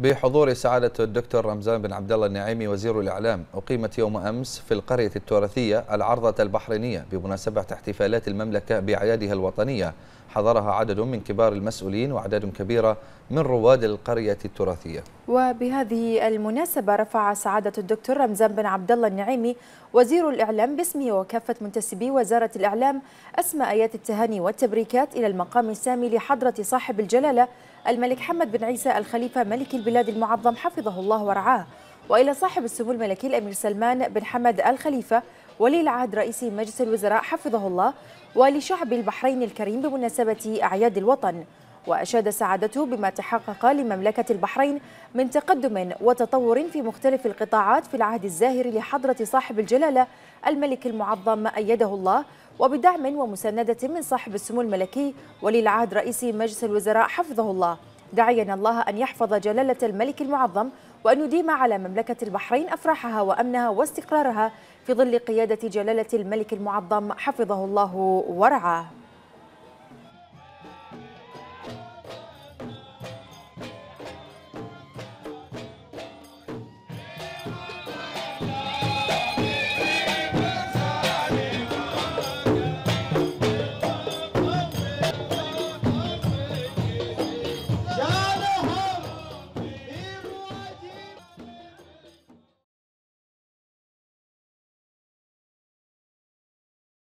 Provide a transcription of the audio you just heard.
بحضور سعادة الدكتور رمزان بن عبد الله النعيمي وزير الإعلام. أقيمت يوم أمس في القرية التراثية العرضة البحرينية بمناسبة احتفالات المملكة بأعيادها الوطنية. حضرها عدد من كبار المسؤولين وأعداد كبيرة من رواد القرية التراثية وبهذه المناسبة رفع سعادة الدكتور رمزان بن عبد الله النعيمي وزير الإعلام باسمه وكافة منتسبي وزارة الإعلام أسمى آيات التهاني والتبريكات إلى المقام السامي لحضرة صاحب الجلالة الملك حمد بن عيسى الخليفة ملك البلاد المعظم حفظه الله ورعاه وإلى صاحب السمو الملكي الأمير سلمان بن حمد الخليفة ولي العهد رئيس مجلس الوزراء حفظه الله ولشعب البحرين الكريم بمناسبة أعياد الوطن. وأشاد سعادته بما تحقق لمملكة البحرين من تقدم وتطور في مختلف القطاعات في العهد الزاهر لحضرة صاحب الجلالة الملك المعظم أيده الله وبدعم ومساندة من صاحب السمو الملكي ولي العهد رئيس مجلس الوزراء حفظه الله. داعيا الله أن يحفظ جلالة الملك المعظم وأن يديم على مملكة البحرين أفراحها وأمنها واستقرارها في ظل قيادة جلالة الملك المعظم حفظه الله ورعاه.